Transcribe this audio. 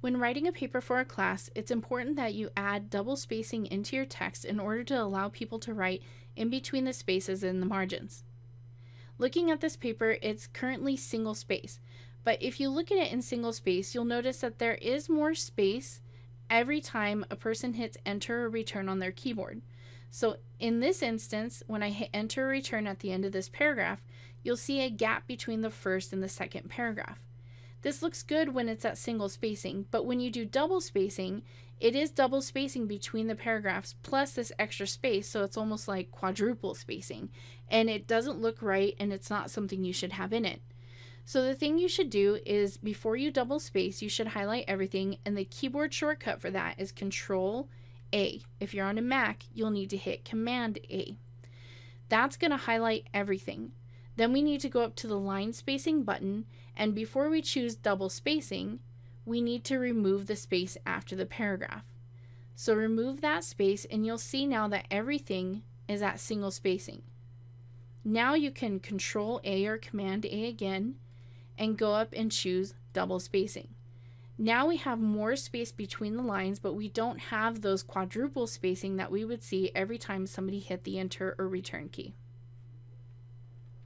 When writing a paper for a class, it's important that you add double spacing into your text in order to allow people to write in between the spaces in the margins. Looking at this paper, it's currently single space, but if you look at it in single space, you'll notice that there is more space every time a person hits enter or return on their keyboard. So in this instance, when I hit enter or return at the end of this paragraph, you'll see a gap between the first and the second paragraph. This looks good when it's at single spacing, but when you do double spacing, it is double spacing between the paragraphs plus this extra space, so it's almost like quadruple spacing, and it doesn't look right and it's not something you should have in it. So the thing you should do is before you double space, you should highlight everything, and the keyboard shortcut for that is Control A. If you're on a Mac, you'll need to hit Command A. That's going to highlight everything. Then we need to go up to the line spacing button and before we choose double spacing, we need to remove the space after the paragraph. So remove that space and you'll see now that everything is at single spacing. Now you can control A or command A again and go up and choose double spacing. Now we have more space between the lines, but we don't have those quadruple spacing that we would see every time somebody hit the enter or return key.